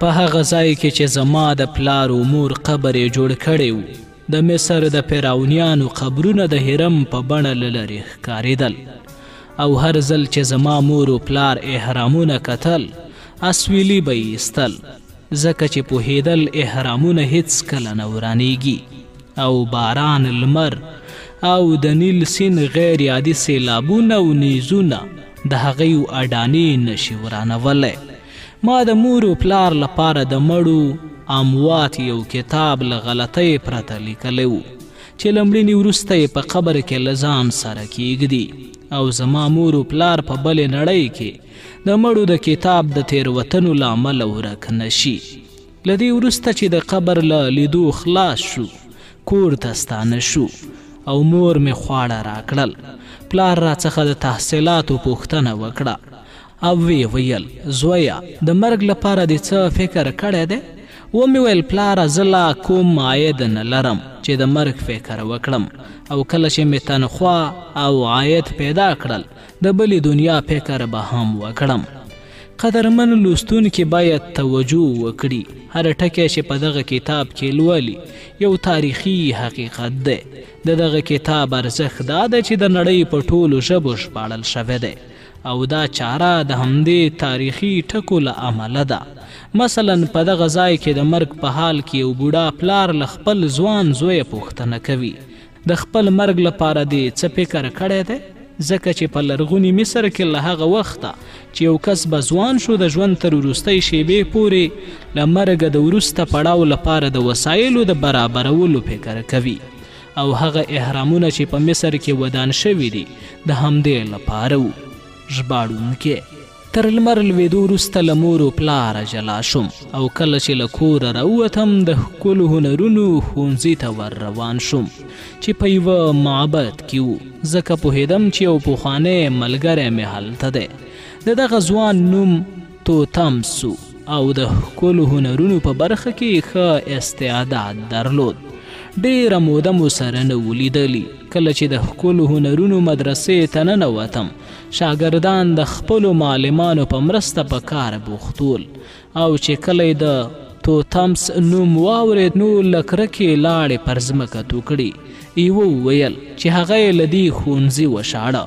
په هغه ځای کې چې زما د پلار او مور قبر یې جوړ کړی و د مصر د فرعونیانو قبرونه د هرم په بڼه له لرې ښکارېدل او هر ځل چې زما مور و پلار احرامونه کتل اسویلي به یې ایستل ځکه چې پوهېدل اهرامونه هېڅکله نه ورانېږي او باران، لمر او د نیل سیند غیر عادي سېلابونه او نیزونه د هغیو اډانې نه شي ورانولی. ما د مور او پلار لپاره د مړو، اموات، یو کتاب له غلطۍ پرته لیکلی و، چې له مړینې وروسته یې په قبر کې له ځان سره کېږدي او زما مور او پلار په بلې نړۍ کې د مړو د کتاب د تېروتنو له امله ورک نه شي. له دې وروسته چې د قبر له لیدو خلاص شو، کور ته ستانه شو او مور مې خواړه راکړل. پلار راڅخه د تحصیلاتو پوښتنه وکړه او ویې ویل، زویه! د مرګ لپاره دې څه فکر کړی دی؟ ومې ویل، پلاره! زه لا کوم عاید نه لرم چې د مرګ فکر وکړم او کله چې مې تنخوا او عاید پیدا کړل، د بلې دنیا فکر به هم وکړم. قدرمن لوستونکي باید توجه وکړي، هر ټکی چې په دغه کتاب کې لولي، یو تاریخي حقیقت دی. د دغه کتاب ارزښت دا دی چې د نړۍ په ټولو ژبو ژباړل شوی دی او دا چاره د همدې تاریخي ټکو له امله ده. مثلاً په دغه ځای کې د مرګ په حال کې یو بوډا پلار له خپل ځوان زویه پوښتنه کوي، د خپل مرګ لپاره دې څه فکر کړی دی؟ ځکه چې په لرغوني مصر کې له هغه وخته چې یو کس به ځوان شو د ژوند تر وروستۍ شیبې پورې له مرګه د وروسته پړاو لپاره د وسایلو د برابرولو فکر کوي او هغه احرامونه چې په مصر کې ودان شوي دي د همدې لپاره وو ژباړونکی تر لمر لوېدو وروسته له مور و پلاره جلا شوم او کله چې له کوره راووتم د ښکلو هنرونو ښوونځي ته ور روان شوم چې په یوه معبد کې وو ځکه پوهېدم چې یو پخوانی ملګری مې هلته دی د دغه ځوان نوم توتم سو او د ښکلو هنرونو په برخه کې ښه استعداد درلود ډیره موده مو سره نه ولیدلی کله چې د ښکلو هنرونو مدرسې ته ننوتم شاګردان د خپلو معلمانو په مرسته په کار بوخت ول او چې کله یې د توتمس نوم واورېد نو له کرکې لاړې پر ځمکه تو کړې یوه وویل چې هغه یې له دې ښوونځي وشاړه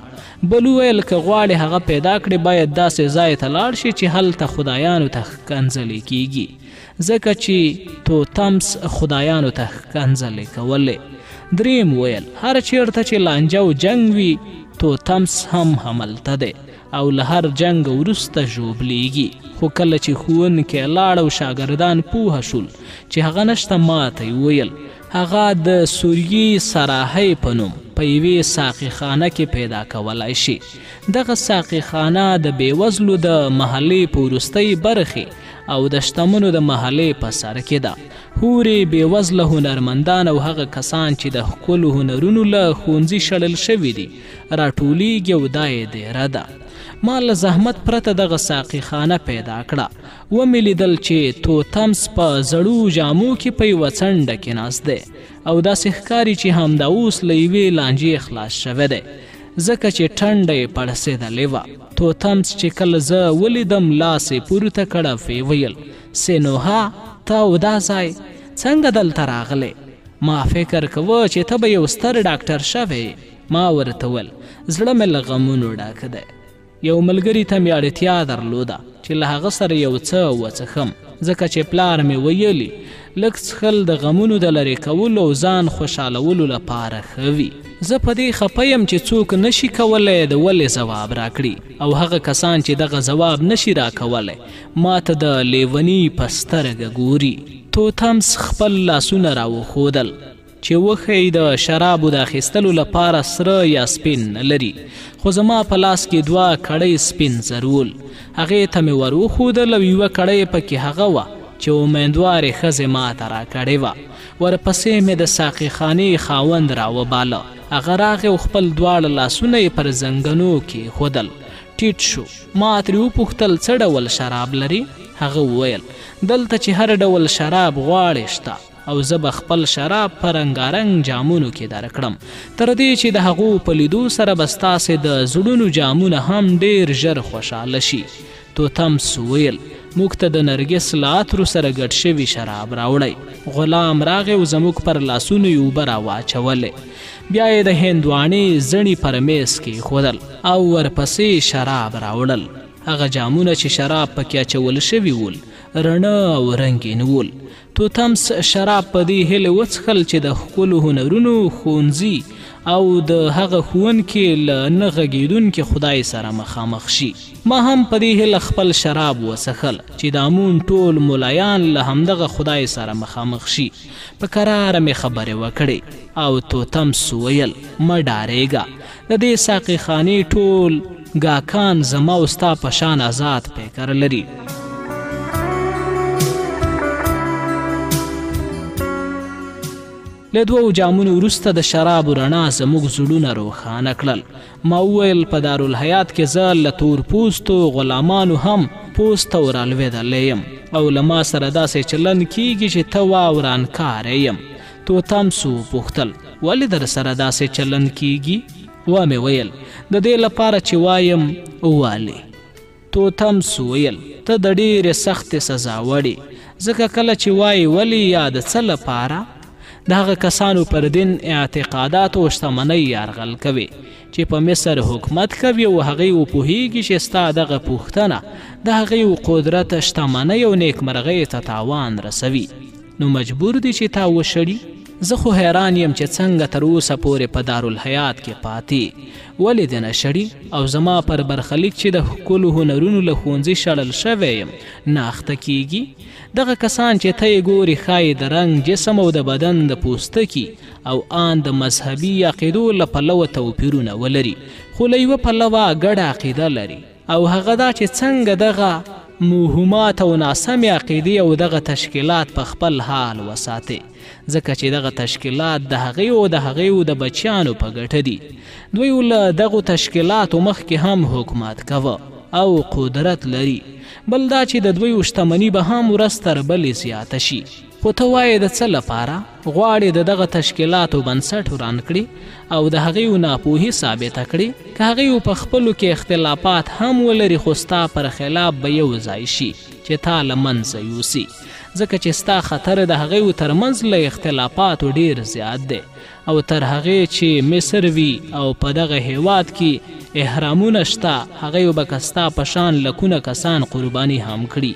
بل وویل که غواړې هغه پیدا کړې باید داسې ځای ته لاړ شي چې هلته خدایانو ته ښکنځلې کیږي ځکه چې توتمس خدایانو ته ښکنځلې کولې. دریم ویل، هر چیرته چې لانجه او جنګ وي، توتمس هم هملته دی او له هر جنګ وروسته ژوبلیږي. خو کله چې ښوونکی لاړ او شاګردان پوه شول چې هغه نشته، ماته یې ویل، هغه د سوریې سراهی په نوم په یوې ساقي خانه کې پیدا کولای شي. دغه ساقي خانه د بېوزلو د محلې په وروستۍ برخې او د شتمنو د محلې په سر کې ده هورې بېوزله هنرمندان او هغه کسان چې د ښکلو هنرونو له ښوونځي شړل شوي دي راټولیږي او دا یې دیره ده ما له زحمت پرته دغه ساقي خانه پیدا کړه ومې لیدل چې توتمس په زړو جامو کې په یوه څنډه کې ناست دی او داسې ښکاري چې همدا اوس له یوې لانجې خلاص شوی دی ځکه چې ټنډه یې پړسېدلې وه. توتمس چې کله زه ولیدم لاس یې پورته کړ او ویې ویل، سینوها ته او دا ځای څنګه دلته راغلې؟ ما فکر کوه چې ته به یو ستر ډاکټر شوی یې. ما ورته وویل، زړه مې له غمونو ډک دی. یو ملګري ته مې اړتیا درلوده چې له هغه سره یو څه وڅښم ځکه چې پلار مې ویلي لږ څښل د غمونو د لرې کولو او ځان خوشحالولو لپاره ښه وي زه په دې خپه یم چې څوک نشي کولی د ولې ځواب راکړي او هغه کسان چې دغه ځواب نشي راکولی ما ته د لیوني په سترګه ګوري توتمس خپل لاسونه راوښودل چې وښی د شرابو د اخیستلو لپاره سره یا سپین لري خو زما په لاس کې دوه کړۍ سپین زر ول هغې ته مې ور وښودل او یوه کړۍ پکې هغه وه چې امیندوارې ښځې ما ته راکړې وه ورپسې مې د ساقې خانې خاوند راوباله هغه راغی او خپل دواړه لاسونه یې پر زنګنو کېښودل ټیټ شو ما ترې وپوښتل څه ډول شراب لري هغه وویل دلته چې هر ډول شراب غواړې شته او زه به خپل شراب په رنګارنګ جامونو کې درکړم، تر دې چې د هغو په لیدو سره به ستاسې د زړونو جامونه هم ډېر ژر خوشاله شي. توتمس وویل، موږ ته د نرګس له عطرو سره ګډ شوي شراب راوړئ. غلام راغی او زموږ پر لاسونو یې اوبه را واچولې. بیا یې د هندواڼې زڼي پر مېز کېښودل او ورپسې یې شراب راوړل. هغه جامونه چې شراب پکې اچول شوي ول، رڼه او رنګین ول. توتمس شراب په دې هیلې وڅښل چې د ښکلو هنرونو ښوونځي او د هغه ښوونکي له نه غږېدونکي خدای سره مخامخ شي. ما هم په دې هیله خپل شراب وڅښل چې د امون ټول ملایان له همدغه خدای سره مخامخ شي. په کراره مې خبرې وکړې او توتمس وویل، مه ډارېږه، د دې ساقي خانې ټول ګاکان زما او ستا په شان ازاد پیکر لري. له دوو جامونو وروسته د شرابو رڼا زموږ زړونه روښانه کړل ما وویل په دارالحیات کې زه له تور پوستو غلامانو هم پوست او رالوېدلی یم او له ما سره داسې چلند کیږي چې ته واوران کار یم توتم سو پوښتل ولې درسره داسې چلند کیږي وامې ویل د دې لپاره چې وایم والي توتم سو ویل ته د ډېرې سختې سزا وړې ځکه کله چې وایې ولې یا د څه لپاره د هغه کسانو پر دین اعتقادات او شتمنۍ یارغل کوي چې په مصر حکومت کوي او هغوی وپوهیږي چې ستا دغه پوښتنه د هغوی قدرت شتمنۍ او نیکمرغۍ ته تاوان رسوي نو مجبور دي چې تا وشړي زه خو حیران یم چې څنګه تر اوسه پورې په دارالحیات کې پاتې ولې د نشړي او زما پر برخلیک چې د ښکلو هنرونو له ښوونځي شړل شوی یم ناخته کیږي دغه کسان چې ته یې ګوري ښایي د رنګ جسم او د بدن د پوستکي او آن د مذهبي عقیدو له پلوه توپیرونه ولري خو له یوه پلوه ګډه عقیده لري او هغه دا چې څنګه دغه موهومات او ناسمې عقیدې او دغه تشکیلات په خپل حال وساتي ځکه چې دغه تشکیلات د هغې او د هغې او د بچیانو په ګټه دي دوی له دغو تشکیلاتو مخکې هم حکومت کوه او قدرت لري بل دا چې د دوی شتمني به هم ورځ تر بلې زیاته شي خو ته وایې د څه لپاره غواړې د دغه تشکیلاتو بنسټ وران کړي او د هغیو ناپوهي ثابته کړي که هغیو په خپلو کې اختلافات هم ولري خو ستا پر خلاف به یو ځای شي چې تا له منځه یوسي ځکه چې ستا خطر د هغیو ترمنځ له اختلافاتو ډیر زیات دی او تر هغې چې مصر وي او په دغه هیواد کې احرامونه شته هغیو به که ستا په شان لکونه کسان قرباني هم کړي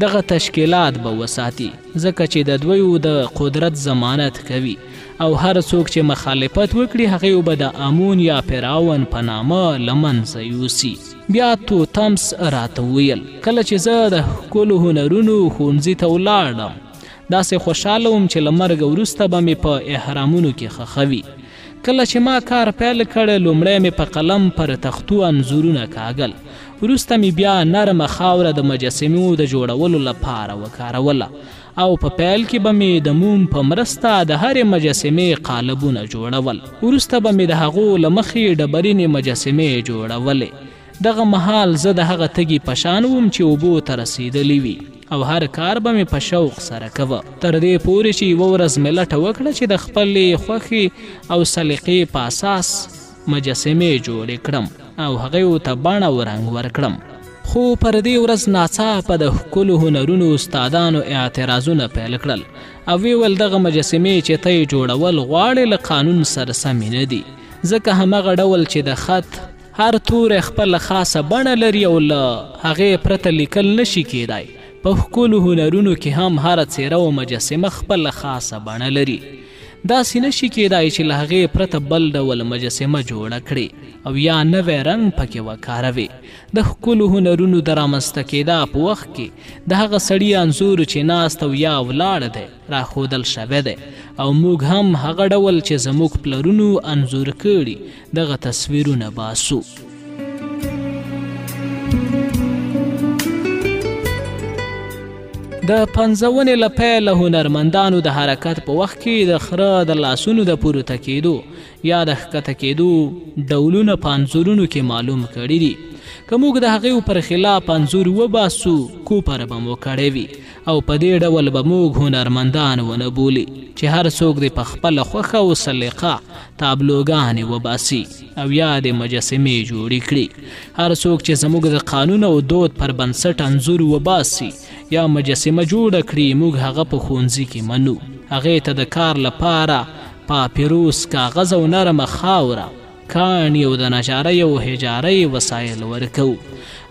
دغه تشکیلات به وساتي ځکه چې د دویو د قدرت ضمانت کوي او هر څوک چې مخالفت وکړي هغه به د امون یا فراون په نامه لمنځه یوسي بیا تو تمس راته ویل کله چې زه د ښکلو هنرونو ښوونځي ته ولاړم داسې خوشاله وم چې له مرګه وروسته به مې په احرامونو کې خخوي کله چې ما کار پیل کړ، لومړی مې په قلم پر تختو انځورونه کاږل، وروسته مې بیا نرمه خاوره د مجسمو د جوړولو لپاره وکاروله او په پیل کې به مې د موم په مرسته د هرې مجسمې قالبونه جوړول. وروسته به مې د هغو له مخې ډبرینې مجسمې جوړولې. دغه مهال زه د هغه تږي په شان وم چې اوبو ته رسېدلی وي او هر کار به مې په شوق سره کوه. تر دې پورې چې یوه ورځ مې لټه وکړه چې د خپلې خوښې او سلیقې په اساس مجسمې جوړې کړم او هغیو ته بڼه او رنګ ورکړم. خو پر دې ورځ ناڅاپه د ښکلو هنرونو استادانو اعتراضونه پیل کړل او وی ول دغه مجسمې چې ته جوړول غواړې له قانون سره سمې نه دي ځکه همغه ډول چې د خط هر توری خپله خاصه بڼه لري او له هغې پرته لیکل نه شي کېدای. په ښکلو هنرونو کې هم هره څېره و مجسمه خپله خاصه بڼه لري. داسې نه شي کېدای چې له هغې پرته بل ډول مجسمه جوړه کړې او یا نوی رنګ پکې وکاروې. د ښکلو هنرونو د رامنځته کېدا په وخت کې د هغه سړي انځور چې ناست او یا ولاړ دی، راښودل شوی دی او موږ هم هغه ډول چې زموږ پلرونو انځور کړي دغه تصویرونه باسو. د پنځونې له پیله هنرمندانو د حرکت په وخت کې د خره د لاسونو د پورته کېدو یا د ښکته کېدو ډولونه په انځورونو کې معلوم کړي دي که موږ د هغې پر خلاف انځور وباسو کوپره به مو کړی وي او په دې ډول به موږ هنرمندان ونه بولي چې هر څوک دې په خپله خوښه او سلیقه تابلوګانې وباسي او یا دې مجسمې جوړې کړي هر څوک چې زموږ د قانون او دود پر بنسټ انځور وباسي یا مجسمه جوړه کړي موږ هغه په ښوونځي کې منو هغې ته د کار لپاره پاپیروس کاغذ او نرمه خاوره کاڼي او د نجاریو حجاري وسایل ورکوو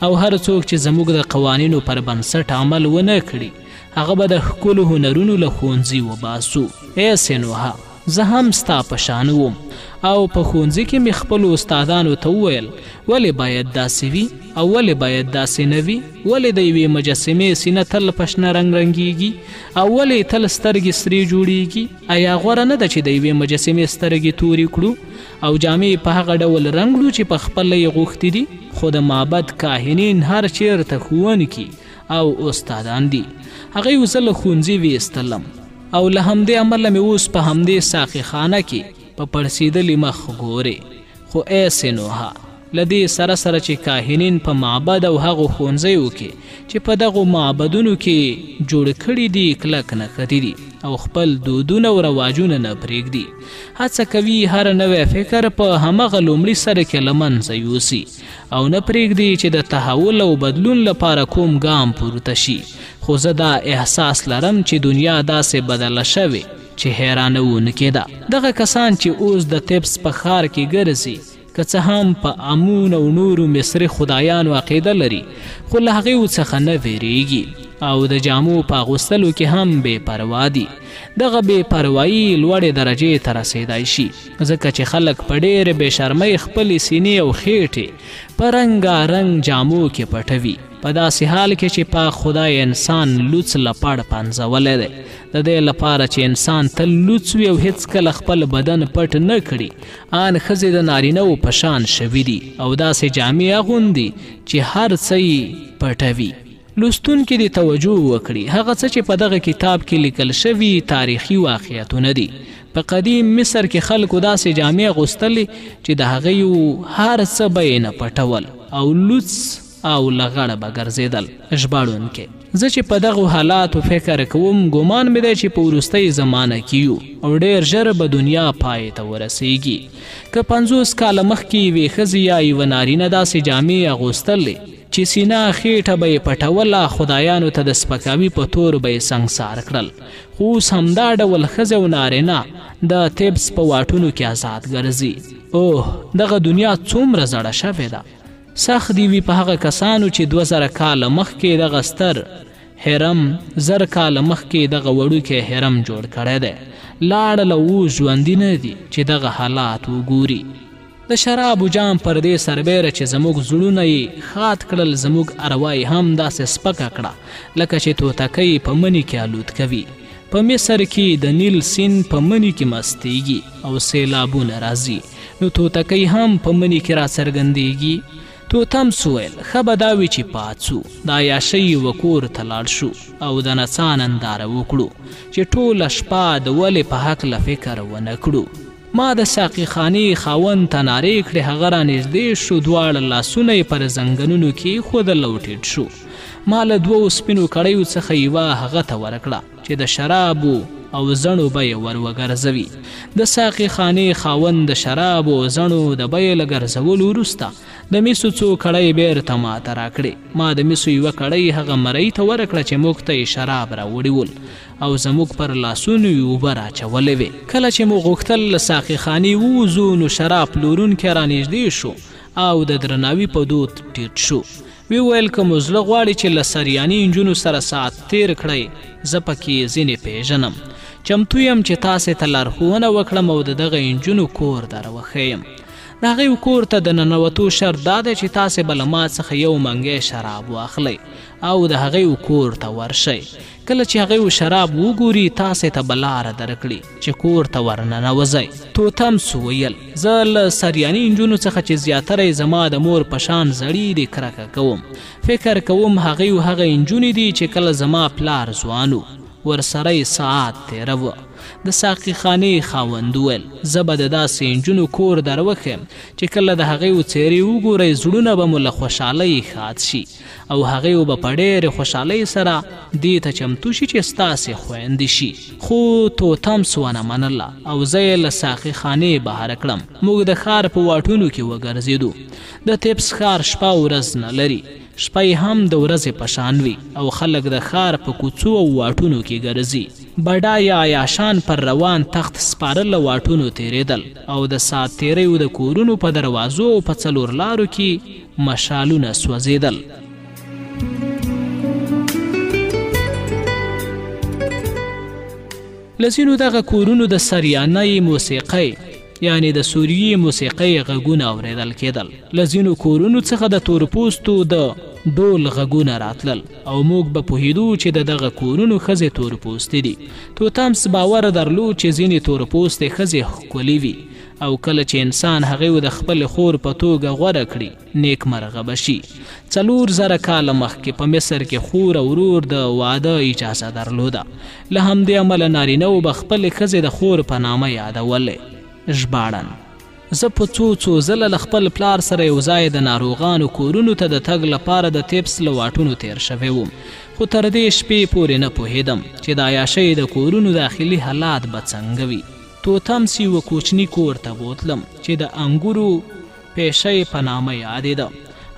او هر څوک چې زموږ د قوانینو پر بنسټ عمل ونه کړي هغه به د ښکلو هنرونو له ښوونځي وباسو ای سینوها زه هم ستا په شان وم او په ښوونځي کې مې خپلو استادانو ته وویل ولې باید داسې وي او ولې باید داسې نه وي ولې د یوې مجسمې سینه تل په شنه رنګ رنګیږي او ولې تل سترګې سرې جوړیږي ایا غوره نه ده چې د یوې مجسمې سترګې تورې کړو او جامې یې په هغه ډول رنګ کړو چې په خپله یې غوښتي دي؟ خو د معبد کاهنین هر چېرته ښوونکي او استادان دي. هغه یو ځل له ښوونځي ویستلم او له همدې امله مې اوس په همدې ساقي خانه کې په پړسېدلي مخ ګورې. خو ای سینوها! له دې سره سره چې کاهنین په معبد او هغو ښوونځیو کې چې په دغو معبدونو کې یې جوړ کړي دي کلک نښتي دي او خپل دودونه او رواجونه نه پرېږدي هڅه کوي هر نوی فکر په همغه لومړي سر کې له منځه یوسي او نه پرېږدي چې د تحول او بدلون لپاره کوم ګام پورته شي خو زه دا احساس لرم چې دنیا داسې بدله شوې چې حیرانوونکې ده دغه کسان چې اوس د تبس په ښار کې ګرځي که څه هم په امون او نورو مصري خدایانو عقیده لري خو له هغو څخه نه ویریږي او د جامو په اغوستلو کې هم بې پروا دي دغه بې پروایي لوړې درجې ته رسیدای شي ځکه چې خلک په ډېرې بې شرمۍ خپلې سینې او خېټې په رنګا رنګ جامو کې پټوي په داسې حال کې چې پاک خدای انسان لوڅ لپړ پنځولی دی د دې لپاره چې انسان تل لوڅ وي او هیڅکله خپل بدن پټ نه کړي آن ښځې د نارینه وو په شان شوي دي او داسې جامې اغوندي چې هر څه یې پټوي. لوستونکي دې توجه وکړي، هغه څه چې په دغه کتاب کې لیکل شوي تاریخي واقعیتونه دي. په قدیم مصر کې خلکو داسې جامې اغوستلې چې د هغوی هر څه به یې نه پټول او لوڅ، او له غړه به ګرځېدل. ژباړونکی، زه چې په دغو حالاتو فکر کوم، ګومان مې دی چې په وروستۍ زمانه کې یو او ډېر ژر به دنیا پای ته ورسېږي. که پنځوس کاله مخکې یوې ښځې یا یوه نارینه داسې جامې اغوستلې چې سینه خېټه به یې پټوله، خدایانو ته د سپکاوي په تور به یې سنګسار کړل، خو اوس همدا ډول ښځې او نارینه د تبس په واټونو کې ازاد ګرځي. اوه! دغه دنیا څومره زړه شوې ده! سخت دې وي په هغه کسانو چې دوه زره کاله مخکې دغه ستر هرم زر کاله مخکې دغه وړوکی هرم جوړ کړی دی لاړل او اوس ژوندي نه دي چې دغه حالات وګوري د شرابو جام پر دې سربیره چې زموږ زړونه یې ښاد کړل زموږ اروا یې هم داسې سپکه کړه لکه چې توتکۍ په مني کې الوت کوي په مصر کې د نیل سیند په مني کې مستیږي او سیلابونه راځي نو توتکۍ هم په مني کې راڅرګندېږي. توتمس وویل، ښه به دا وي چې پاڅو، د عیاشۍ یوه کور ته لاړ شو او د نڅا ننداره وکړو چې ټوله شپه د ولې په هکله فکر ونه کړو. ما د ساقي خانې خاوند ته نارې کړې، هغه رانږدې شو، دواړه لاسونه یې پر زنګنونو کېښودل او ټیټ شو. ما له دوو سپینو کړیو څخه یوه هغه ته ورکړه. چې د شرابو او زڼو بیې ور وګرځوي. د ساقي خانې خاوند د شرابو او زڼو د بیې له ګرځولو وروسته د مسو څو کړۍ بېرته ما ته راکړې. ما د مسو یوه کړۍ هغه مرۍ ته ورکړه چې موږ ته یې شراب راوړي ول او زموږ پر لاسونو یې اوبه راچولې وې. کله چې موږ غوښتل له ساقي خانې ووځو نو شراب پلورونکی رانږدې شو او د درناوي په دود ټیټ شو. وی ویل که مو زړه غواړي چې له سریاني انجونو سره ساعت تیر کړئ زه پکې ځینې پیژنم چمتو یم چې تاسې ته لارښوونه وکړم او د دغه انجونو کور در وښیم د هغې کور ته د ننوتو شرط دا دی چې تاسې به له ما څخه یو منګی شراب واخلئ او د هغې کور ته ورشئ کله چې هغوی شراب وګوري تاسې ته به لاره درکړي چې کور ته ورننوځئ توتمس وویل زه له سریاني نجونو څخه چې زیاتره یې زما د مور په شان زړې دي کرکه کوم فکر کوم هغوی هغه نجونې دي چې کله زما پلار ځوان و ورسره یې ساعت تېروه د ساقي خانې خاوند وویل زه به د داسې نجونو کور دروښیم چې کله د هغوی څېرې وګورئ زړونه به مو له خوشحالۍ ښاد شي او هغې وبه په ډېرې خوشحالۍ سره دې ته چمتو شي چې ستاسې خویندې شي خو توتمس ونه منله او زه یې له ساقي خانې بهر کړم موږ د ښار په واټونو کې وګرځېدو د تپس ښار شپه او ورځ نه لري شپه یې هم د ورځې په شان وي او خلک د ښار په کوڅو او واټونو کې ګرځي بډایه عیاشان پر روان تخت سپاره له واټونو تېرېدل او د ساعت تېریو د کورونو په دروازو او په څلور لارو کې مشالونه سوځېدل. له ځینو دغه کورونو د سریانۍ موسیقۍ یعنې د سوریې موسیقۍ غږونه اورېدل کېدل له ځینو کورونو څخه د تورپوستو د ډول غږونه راتلل او موږ به پوهېدو چې د دغه کورونو ښځې تورپوستې دي. توتامس باور درلود چې ځینې تورپوستې ښځې ښکلي وي او کله چې انسان هغوی د خپلې خور په توګه غوره کړي، نېکمرغه به شي. څلور زره کاله مخکې په مصر کې خور او ورور د واده اجازه درلوده، له همدې امله نارینه وو به خپلې ښځې د خور په نامه یادولې. ژباړن. زه په څو څو ځله له خپل پلار سره یو ځای د ناروغانو کورونو ته د تګ لپاره د تیپس له واټونو تیر شوی وم خو تر دې شپې پورې نه پوهېدم چې د عیاشۍ د کورونو داخلي حالات به څنګه وي توتمس یوه کوچني کور ته بوتلم چې د انګورو پیشه په نامه یادېده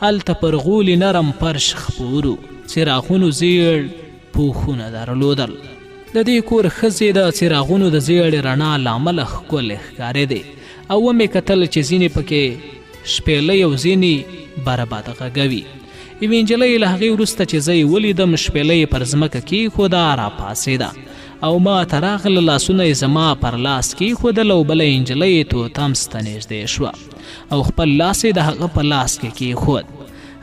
هلته پر غولي نرم فرش خپورو څراغونو زیړ پوښونه درلودل. د دې کور ښځې د څراغونو د زېړې رڼا له امله ښکلې ښکارېدې او ومې کتل چې ځینې پکې شپېلۍ او ځینې برباد غږوي. یوې نجلۍ له هغې وروسته چې زه یې ولیدم شپېلۍ یې پر ځمکه کېښوده، راپاڅېده او ما ته راغله، لاسونه یې زما پر لاس کېښودل او بله نجلۍ یې توتمس ته نږدې شوه او خپل لاس یې د هغه په لاس کې کېښود.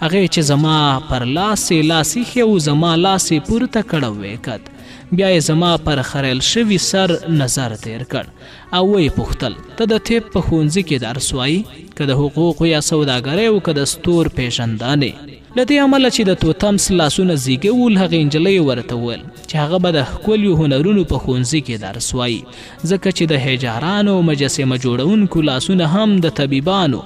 هغې چې زما پر لاس یې لاس ایښی و زما لاس یې پورته کړ او ویې کت بیا یې زما پر خریل شوي سر نظر تیر کړ او ویې پوښتل ته د طب په ښوونځي کې درس وایي که د حقوقو یا سوداګرۍ او که د ستور پیژندنې له دې امله چې د توتمس لاسونه زیږه ول هغې نجلۍ ورته وویل چې هغه به د ښکلیو هنرونو په ښوونځي کې درس وایي ځکه چې د هجارانو او مجسمه جوړونکو لاسونه هم د طبیبانو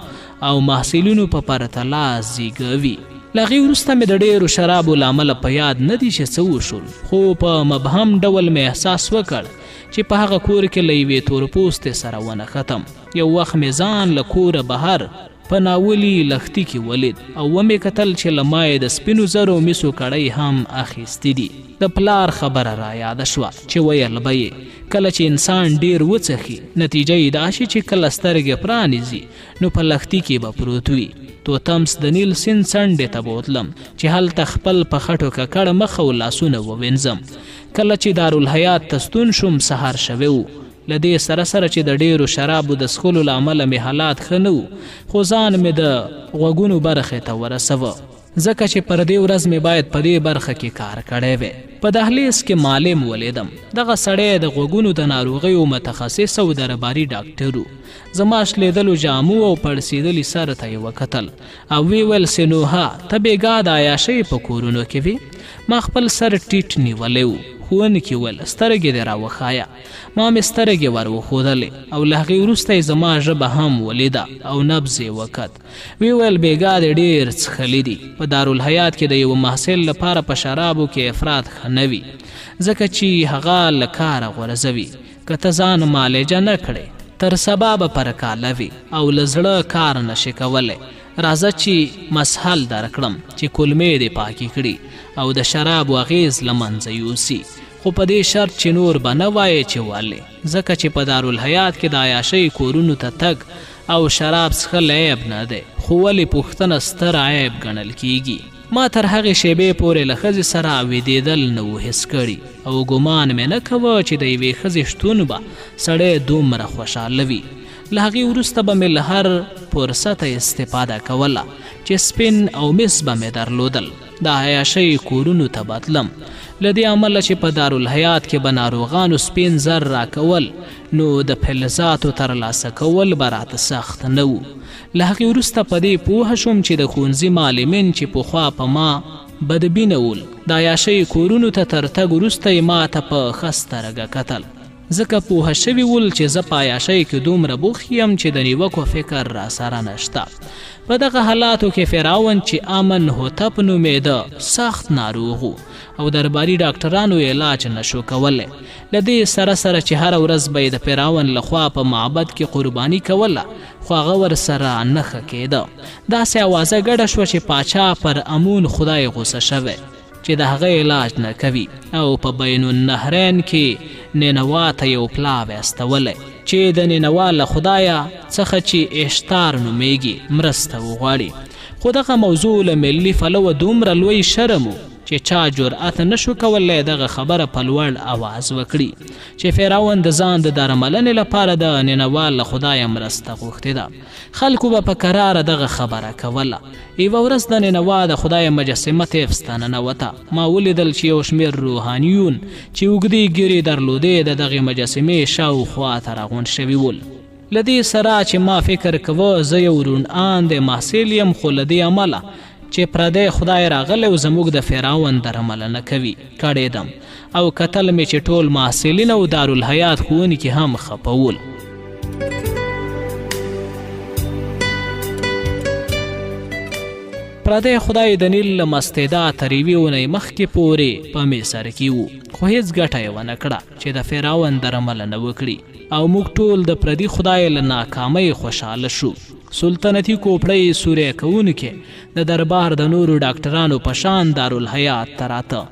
او محصلینو په پرته لاس زیږوي. له هغې وروسته مې د ډېرو شرابو له امله په یاد نه دي چې څه وشول، خو په مبهم ډول مې احساس وکړ چې په هغه کور کې له یوې تورپوستې سره ونښتم. یو وخت مې ځان له کوره بهر په ناولي لښتي کې ولید او ومې کتل چې له ما یې د سپینو زرو مسو کړۍ هم اخیستې دي. د پلار خبره رایاده شوه چې ویل به یې، کله چې انسان ډېر وڅښي، نتیجه یې دا شي چې کله سترګې پرانیزي، نو په لښتي کې به پروت وي. توتمس د نیل سیند څنډې ته بوتلم چې هلته خپل په خټو ککړ مخ او لاسونه ووینځم. کله چې دارالحیات ته ستون شوم، سهار شوی و. له دې سره سره چې د ډېرو شرابو د څښلو له امله مې حالات ښه نه وو، خو ځان مې د غوږونو برخې ته ورسوه. ځکه چې پر دې ورځ مې باید په دې برخه کې کار کړی وی په دهلیز کې معلم ولیدم دغه سړی د غوږونو د ناروغیو متخصص او درباري ډاکټر و زما شلیدلو جامو او پړسېدلي سر ته یې وکتل او وی ویل سینوها ته بېګا د عیاشۍ په کورونو کې وي ما خپل سر ټیټ نیولی و ښوونکي ویل سترګې دې راوښایه ما مې سترګې ور وښودلې او له هغې وروسته یې زما ژبه هم ولیده او نبض یې وکت وی ویل بیګا دی ډیر څښلی دی په دارالحیات کی د یوه محصل لپاره په شرابو کی افراط ښه نه وی ځکه چی هغه له کاره غورځوی که ته ځان معالجه نه کړی تر سبا به پرکاله وی او له زړه کار نه شی کولی راځه چی مسحل درکړم چی کلمې دی پاکی کړی او د شرابو اغیز له منځه یوسی خو په دی شرط چی نور به نه وایې چی ولی ځکه چې په دارالحیات کې د عیاشۍ کورونو ته تګ او شراب څښل عیب نه دی، خو ولې پوښتنه ستر عیب ګڼل کېږي؟ ما تر هغې شېبې پورې له ښځې سره ویدېدل نه وو حس کړي او ګومان مې نه کوه چې د یوې ښځې شتون به سړی دومره خوشالوي. له هغې وروسته به مې له هر فرصته استفاده کوله چې سپین او مس به مې درلودل. د عیاشۍ کورونو ته به تلم له دې امله چې په دارالحیات کې به ناروغانو سپین زر راکول نو د فلزاتو ترلاسه کول به راته سخت نه وو له هغې وروسته په دې پوه شوم چې د ښوونځي معلمین چې پخوا په ما بدبینه ول د عیاشۍ کورونو ته تر تګ وروسته یې ما ته په ښه سترګه کتل ځکه پوه شوي ول چې زه په عیاشۍ کې دومره بوخت یم چې د نیوکو فکر راسره نشته په دغه حالاتو کې فرعون چې امن هوتپ نومېده سخت ناروغ او درباري ډاکټرانو علاج نشو کولی له دې سره سره چې هره ورځ به یې د فرعون لخوا په معبد کې قرباني کوله خو هغه ورسره نه ښه کېده داسې اوازه ګډه شوه چې پاچا پر امون خدای غوسه شوی چې د هغه علاج نه کوي او په بین النهرین کې نینوا ته یو پلاوی استولی چې د نینوا له خدایه څخه چې اشتار نومیږي مرسته وغواړي خو دغه موضوع له ملي پلوه دومره لوی شرم و چې چا جرأت نشو کولی دغه خبره په لوړ اواز وکړي چې فرعون د ځان د درملنې لپاره د نینوا له خدایه مرسته غوښتې ده خلکو به په کراره دغه خبره کوله. یوه ورځ د نینوا د خدای مجسمه تیفس ته ننوته. ما ولیدل چې یو شمېر روحانیون چې اوږدې ږیرې درلودې د دغې مجسمې شاوخوا ته راغونډ شوي ول. له دې سره چې ما فکر کوه زه یو روڼ آندی محصل یم خو له دې امله چې پردی خدای راغلی او زموږ د فرعون درملنه کوي کړېدم او کتل مې چې ټول محصلین او دارالحیات ښوونکي هم خپول پردی خدای د نیل له مستېدا تر یوې اونۍ مخکې پورې په مصر کې و خو هیڅ ګټه یې ونه کړه چې د فرعون درملنه وکړي او موږ ټول د پردي خدای له ناکامۍ خوشحاله شو سلطنتي کوپړۍ سورې کوونکې د دربار د نورو ډاکټرانو په شان دارالحیات ته راته،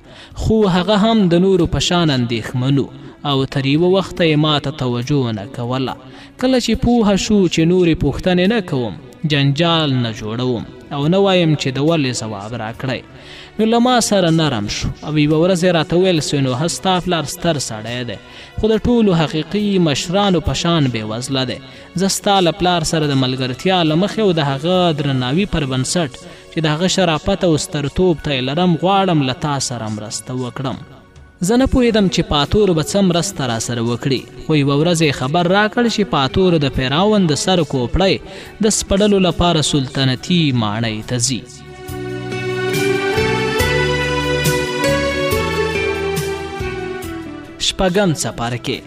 خو هغه هم د نورو په شان اندېښمن و او تر یوه وخته یې ما ته توجه نه کوله. کله چې پوه شو چې نورې پوښتنې نه کوم، جنجال نه جوړوم او نه وایم چې د ولې ځواب راکړی، نو له ما سره نرم شو او یوه ورځ یې راته ویل، سینوهه ستا پلار ستر سړی دی، خو د ټولو حقیقي مشرانو په شان بېوزله دی زه ستا له پلار سره د ملګرتیا له مخې او د هغه درناوي پر بنسټ چې د هغه شرافت او سترتوب ته یې لرم غواړم له تا سره مرسته وکړم زه نه پوهېدم چې پاتور به څه مرسته را سره وکړي خو یوه ورځ یې خبر راکړ چې پاتور د فراون د سر کوپړی د سپړلو لپاره سلطنتي ماڼۍ ته ځي شپږم څپرکی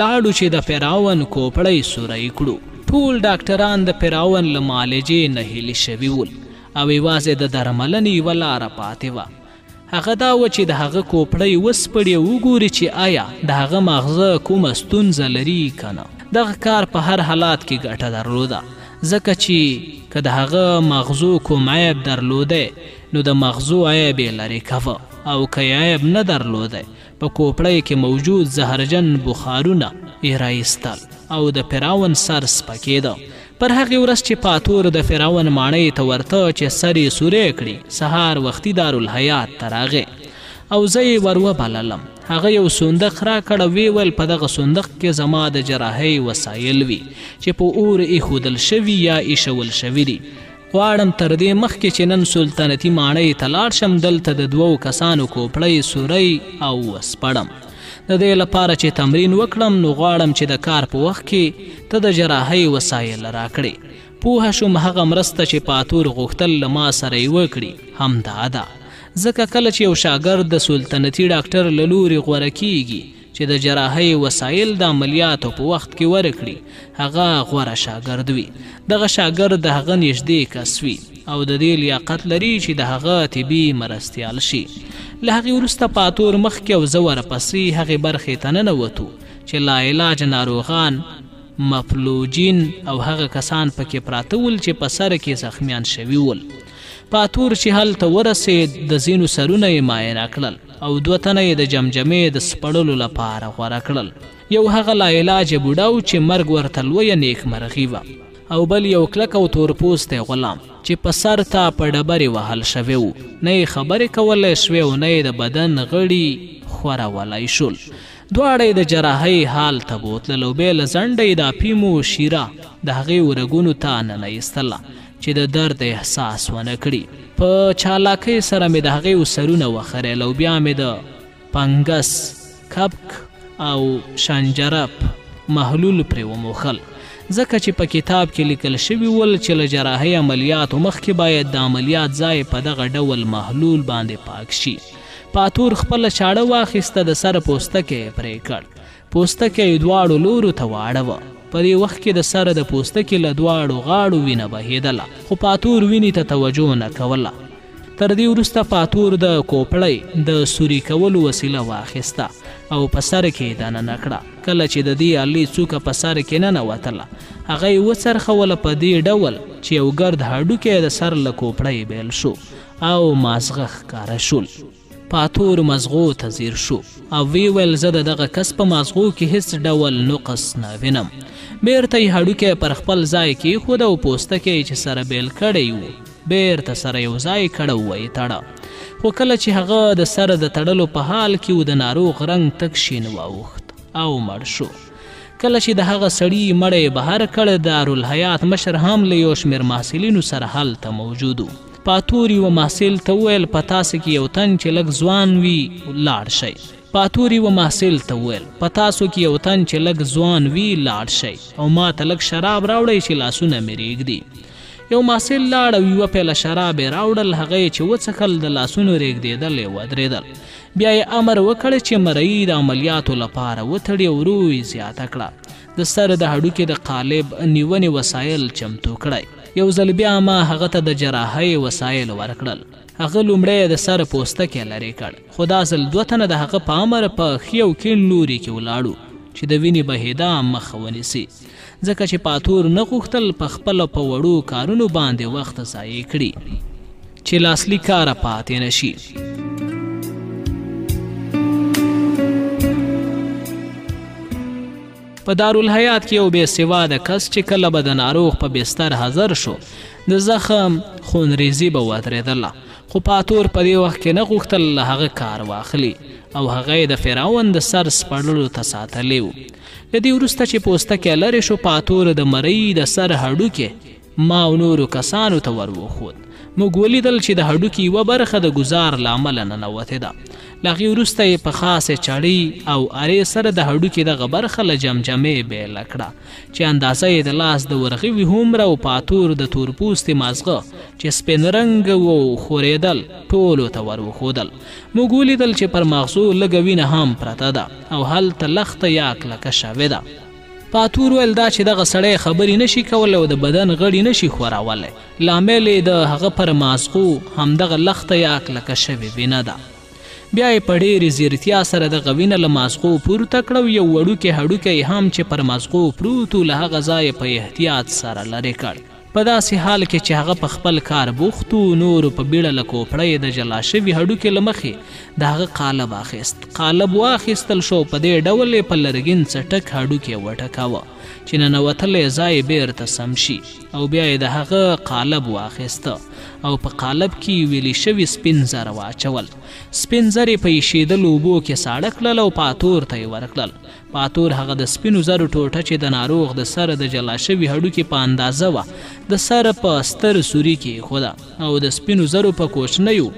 لاړو چې د فراون کوپړی سوری کړو. ټول ډاکټران د فراون له معالجې نهیلي شوي ول او یوازې د درملنې یوه لاره پاتې وه. هغه دا وه چې د هغه کوپړی وسپړي او وګوري چې ایا د هغه ماغزه کومه ستونزه لري که نه. دغه کار په هر حالات کې ګټه درلوده ځکه چې که د هغه ماغزو کوم عیب درلودی نو د ماغزو عیب یې لرې کاوه او که یې عیب نه درلودی په کوپړۍ کې موجود زهرجن بخارونه یې راایستل او د فرعون سر سپکېده پر هغې ورځ چې پاتور د فرعون ماڼۍ ته ورته چې سر یې سوری کړي سهار وختي دارالحیات ته راغی او زه یې ور وبللم هغه یو صندوق راکړ ویې ویل په دغه صندوق کې زما د جراحۍ وسایل وي چې په اور ایښودل شوي یا ایښول شوي دي غواړم تر دې مخکې چې نن سلطنتي ماڼۍ ته لاړ شم دلته د دوو کسانو کوپړۍ سورۍ او وسپړم د دې لپاره چې تمرین وکړم نو غواړم چې د کار په وخت کې ته د جراحۍ وسایل راکړې پوه شوم هغه مرسته چې پاتور غوښتل له ما سره یې وکړي همدا ده ځکه کله چې یو شاګرد د سلطنتي ډاکټر له لوري غوره کیږي چې د جراحۍ وسایل د عملیاتو په وخت کې ورکړي هغه غوره شاګرد وي دغه شاګرد د هغه نږدې کس وي او د دې لیاقت لري چې د هغه طبي مرستیال شي له هغې وروسته پاتور مخکې او زه ورپسې هغې برخې ته ننوتو چې لاعلاج ناروغان مفلوجین او هغه کسان پکې پراته ول چې په سر کې زخمیان شوي ول پاتور چې هلته ورسېد د ځینو سرونه یې معاینه کړل او دوه تنه یې د جمجمې د سپړلو لپاره غوره کړل. یو هغه لاعلاجه بوډا و چې مرګ ورته لویه نېکمرغي وه او بل یو کلک او تورپوستی غلام چې په سر تا په ډبرې وهل شوی و، نه یې خبرې کولای شوې او نه یې د بدن غړي ښورولای شول. دواړه یې د جراحۍ هال ته بوتلل او بې له ځنډه یې د اپیمو شیره د هغې ورګونو ته ننه ایستله. چې د درد احساس ونه کړي. په چالاکۍ سره مې د هغې سرونه وخرېل او بیا مې د پنګس، کبک او شنجرپ محلول پرې وموښل، ځکه چې په کتاب کې لیکل شوي ول چې له جراحۍ عملیاتو مخکې باید د عملیات ځای په دغه ډول محلول باندې پاک شي. پاتور خپله چاړه واخیسته، د سر پوستکی یې پرې کړ، پوستکی یې دواړو لورو ته واړوه. په دې وخت کې د سره د پوستکي له دواړو غاړو وینه بهېدله، خو پاتور وینې ته توجه نه کوله. تر دې وروسته پاتور د کوپړۍ د سوري کولو وسیله واخیسته او په سر کې یې دننه کړه. کله چې د دې الې څوکه په سر کې ننوتله، هغه یې وڅرخوله په دې ډول چې یو ګرد هډوکی د سر له کوپړۍ بېل شو او مازغه ښکاره شول. پاتورو مزغو ته ځیر شو او وی ویل زه د دغه کس په مزغو کې هیڅ ډول نقص نه وینم بیرته یې هډوکی پر خپل ځای کېښود او پوستکی چې سره بیل کړی و بیرته سره یو ځای کړه او ویې تړه خو کله چې هغه د سره د تړلو په حال کې و د ناروغ رنګ تک شین واوښت او مړ شو کله چې د هغه سړي مړی بهر کړ دارالحیات مشر هم له یو شمېر محصلینو سره هلته موجود و پاتور یوه محصل ته وویل، په تاسو کې یو تن چې لږ ځوان وي، لاړ شئ. پاتور یوه محصل ته وویل، په تاسو کې یو تن چې لږ ځوان وي، لاړ شئ او ما ته لږ شراب راوړئ چې لاسونه مې رېږدي. یو محصل لاړ او یوه پیاله شراب یې راوړل، هغه یې چې وڅښل، د لاسونو رېږدېدل یې ودرېدل. بیا یې امر وکړ چې مرۍ د عملیاتو لپاره وتړي او ورو یې زیاته کړه، د سر د هډوکي د قالب نیونې وسایل چمتو کړئ. یو ځل بیا ما هغه ته د جراحۍ وسایل ورکړل. هغه لومړی د سر پوستکی لرې کړ، خو دا ځل دوه تنه د هغه په امر په ښي او کیڼ لوري کې ولاړو چې د وینې بهیدا مخه ونیسي، ځکه چې پاتور نه غوښتل په خپله په وړو کارونو باندې وخت ضایع کړي چې له اصلي کاره پاتې نه شي. په دارالحیات کې یو بې سواده کس چې کله به د ناروغ په بستر حاضر شو د زخم خونریزي به ودرېدله خو پاتور په دې وخت کې نه غوښتل له هغه کار واخلي او هغه یې د فرعون د سر سپړلو ته ساتلی و له دې وروسته چې پوستکی لرې شو پاتور د مرۍ د سر هډوکی ما او نورو کسانو ته ور وښود. موږ ولیدل چې د هډوکي یوه برخه د ګوزار له امله ننوتې ده. له هغې وروسته یې په خاصې چړې او ارې سره د هډوکي دغه برخه له جمجمې بېله کړه چې اندازه یې د لاس د ورغوي هومره او پاتور د تورپوستي مازغه چې سپین رنګ و او ښورېدل ټولو ته ور وښودل. موږ ولیدل چې پر مغزو لږه وینه هم پرته ده او هلته لخته یا کلکه شوې ده. پاتور ویل دا چې دغه سړی خبرې نه شي کولی او د بدن غړي نه شي ښورولی لامل یې د هغه پر مازغو همدغه لخته یا کلکه شوې وینه ده بیا یې په ډېرې زیرتیا سره دغه وینه له مازغو پورته کړه او یو وړوکی هډوکی هم چې پر مازغو پروت له هغه ځایه په احتیاط سره لرې کړ په داسې حال کې چې هغه په خپل کار بوخت و، نورو په بيړه له کوپړه يې د جلا شوي هډوکي له مخې د هغه قالب اخيست. قالب واخيستل شو او په دې ډول يې په لرګين څټک هډوکی وټکاوه چې ننوتلی ځای بېرته سم شي او بيا يې د هغه قالب واخيسته او په قالب کې يې ويلي شوي سپين زر واچول. سپين زر يې په ايشېدلو اوبو کې ساړه کړل او پاتور ته يې ورکړل. پاتور هغه د سپینو زرو ټوټه چې د ناروغ د سره د جلا شوي هډوکي په اندازه وه د سره په ستر سوري کې ایښوده او د سپینو زرو په کوچنیو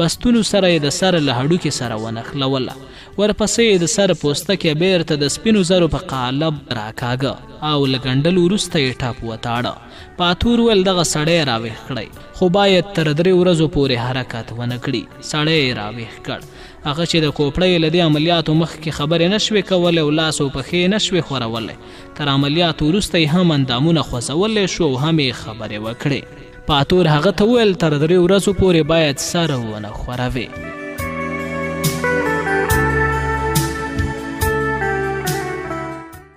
بستونو سره یې د سره له هډوکي سره ونښلوله ورپسې یې د سره پوستکی بیرته د سپینو زرو په قالب راکاږه او له ګنډلو وروسته یې ټپ وتاړه پاتور ویل دغه سړی راویښ کړئ خو باید تر درې ورځو پورې حرکت ونه کړي سړی یې راویښ کړ هغه چې د کوپړیو له دې عملیاتو مخکې خبرې نه شوې کولی او لاس او پښې یې نه شوې ښورولی تر عملیاتو وروسته یې هم اندامونه خوځولی شو او هم یې خبرې وکړې پاتور هغه ته وویل تر درې ورځو پورې باید سر ونه ښوروې